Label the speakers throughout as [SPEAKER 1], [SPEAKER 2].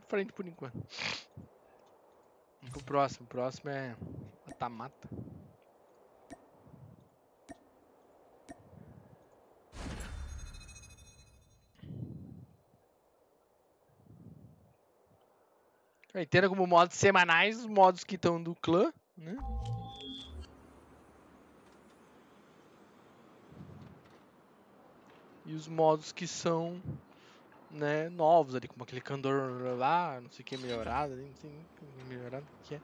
[SPEAKER 1] frente por enquanto. Pro próximo. O próximo é mata-mata. Tendo como modos semanais os modos que estão do clã, né? E os modos que são né, novos ali, como aquele candor lá, não sei o que melhorado, não sei melhorado o que é.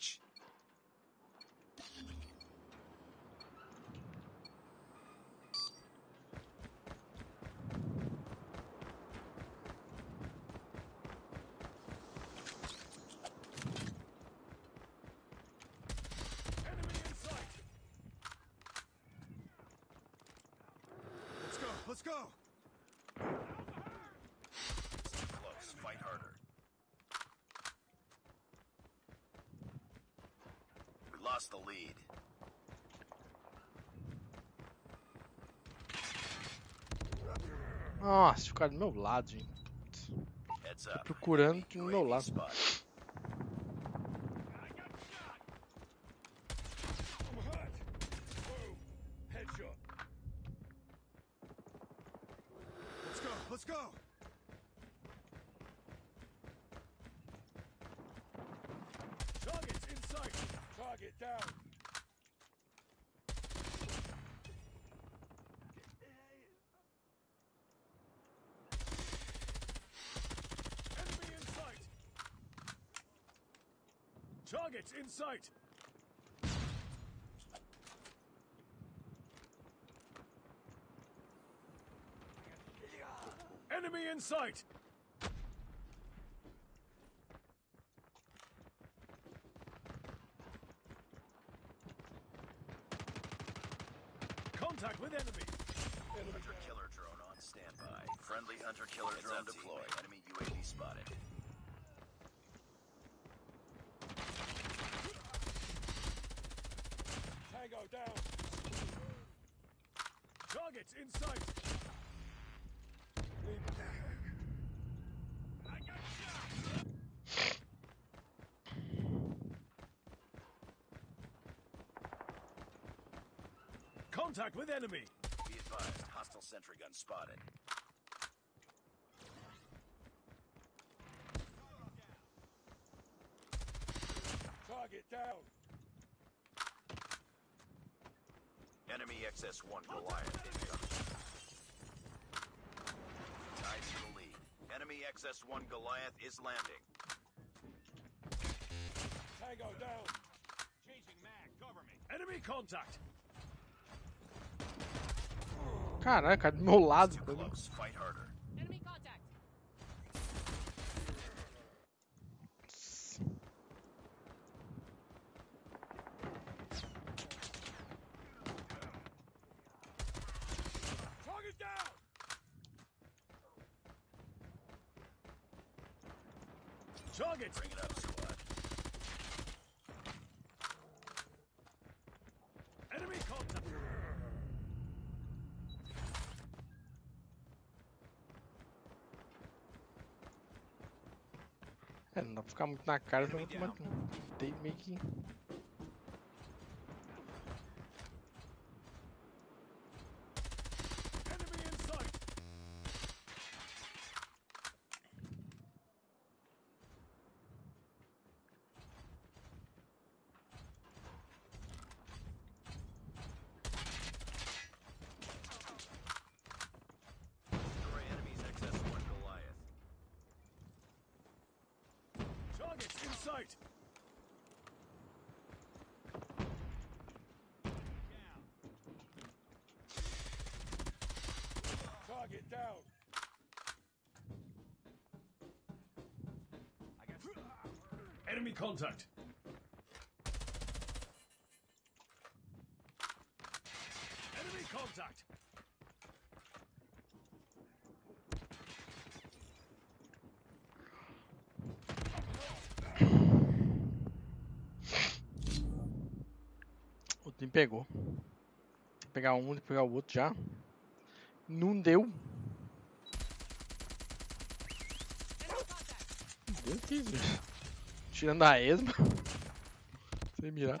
[SPEAKER 2] Deathmatch.
[SPEAKER 3] Let's go.
[SPEAKER 2] lost the lead.
[SPEAKER 1] Nossa, ficaram do meu lado,
[SPEAKER 2] hein. Tô
[SPEAKER 1] procurando do meu lado.
[SPEAKER 3] Let's go! Target's in sight! Target down. Enemy in sight. Target's in sight. Enemy in sight! Contact with enemy! Enemy
[SPEAKER 2] Hunter killer drone on standby. Friendly hunter killer drone deployed. Enemy UAV spotted.
[SPEAKER 3] Tango down! Targets in sight! I got shot! Contact with enemy!
[SPEAKER 2] Be advised, hostile sentry gun spotted.
[SPEAKER 3] Target down!
[SPEAKER 2] Enemy XS-1 Goliath incoming. Tied to the lead. Enemy XS-1 Goliath is landing.
[SPEAKER 3] Tango down! Changing mag, cover me! Enemy contact!
[SPEAKER 1] Caraca, do meu lado.
[SPEAKER 2] Too close. Fight harder.
[SPEAKER 4] Enemy contact.
[SPEAKER 3] Target down! Target!
[SPEAKER 2] Bring it up, squad.
[SPEAKER 3] Enemy contact!
[SPEAKER 1] É, não dá pra ficar muito na cara, senão eu tô matando. Tem meio que.
[SPEAKER 3] Enemy in sight!
[SPEAKER 2] Destroy enemy's XS-1 Goliath.
[SPEAKER 3] Targets in sight! Target down! Enemy contact!
[SPEAKER 1] Me pegou. Pegar um e pegar o outro já. Não deu. Tirando a esma. Sem mirar.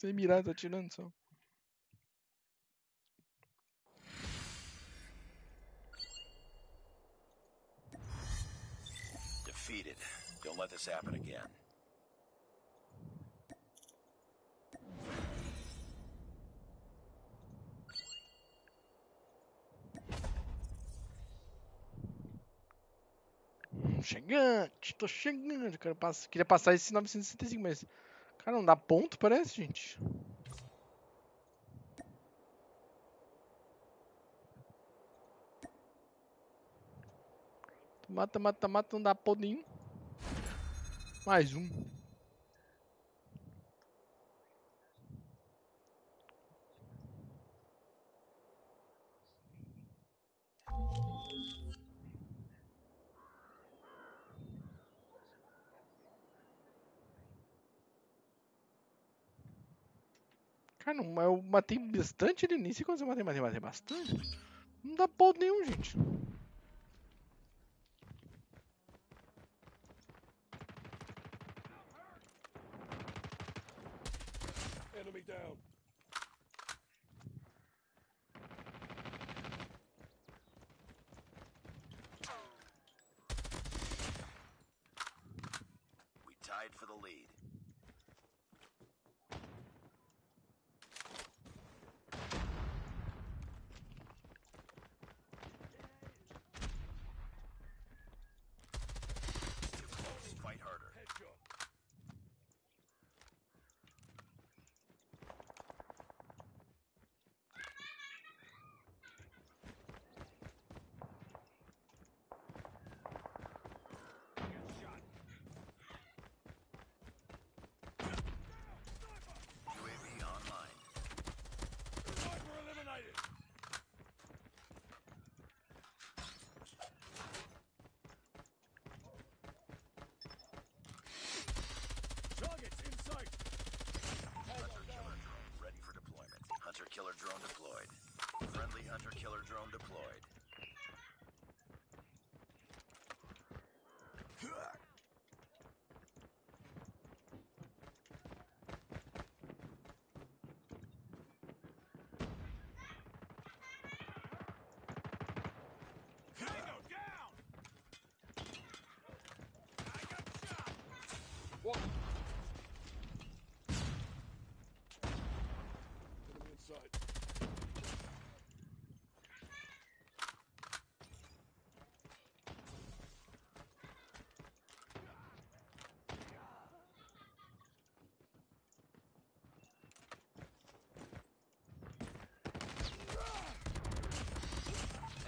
[SPEAKER 1] Sem mirar, tá tirando só.
[SPEAKER 2] Let this happen again.
[SPEAKER 1] Chegante, tô chegando. Quero pass... Queria passar esse 965, mas. Cara, não dá ponto, parece, gente. Mata, mata, mata, não dá ponto nenhum. Mais um. Cara, eu matei bastante no início quando eu matei, matei, matei bastante. Não dá ponto nenhum, gente.
[SPEAKER 3] Down.
[SPEAKER 2] We tied for the lead. Fight harder.
[SPEAKER 3] Headshot. Get shot.
[SPEAKER 2] UAV online.
[SPEAKER 3] Sniper eliminated. Targets in sight.
[SPEAKER 2] Hunter killer drone ready for deployment. Hunter killer drone deployed. Friendly hunter killer drone deployed.
[SPEAKER 3] Tango down. I got shot. Enemy in.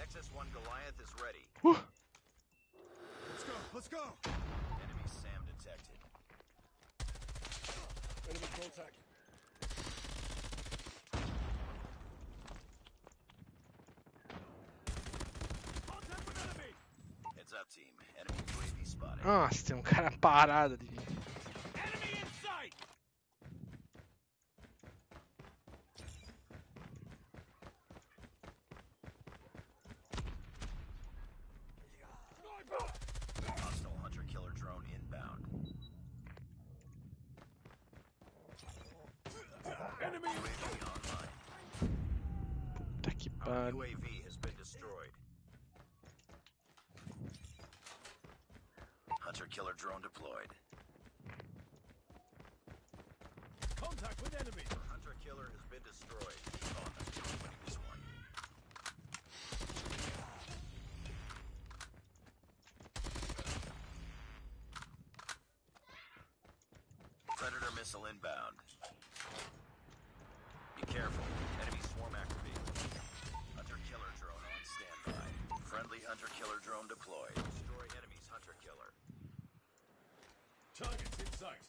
[SPEAKER 2] XS-1 Goliath is ready.
[SPEAKER 3] Let's go. Let's go.
[SPEAKER 2] Enemy SAM detected.
[SPEAKER 3] Enemy contact. Contact
[SPEAKER 2] né?
[SPEAKER 1] Nossa, tem um cara parado ali.
[SPEAKER 3] Enemy!
[SPEAKER 1] Puta que pariu.
[SPEAKER 2] Killer drone deployed.
[SPEAKER 3] contact with enemy.
[SPEAKER 2] Hunter killer has been destroyed. On this one. Predator missile inbound. Be careful. Enemy swarm activated. Hunter killer drone on standby. Friendly hunter killer drone deployed. Destroy enemy's hunter killer.
[SPEAKER 3] Targets in sight.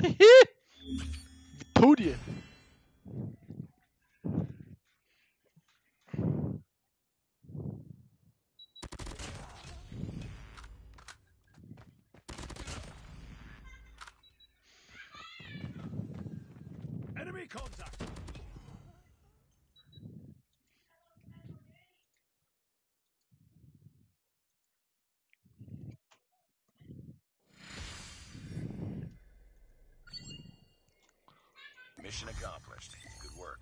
[SPEAKER 3] Told. Contact.
[SPEAKER 2] Mission accomplished. Good work.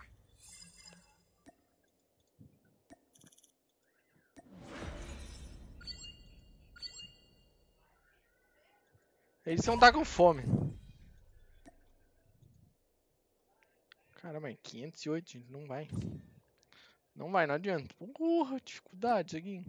[SPEAKER 1] Eles vão estar com fome. Caramba, é 508, gente. Não vai. Não vai, não adianta. Porra, dificuldade isso aqui.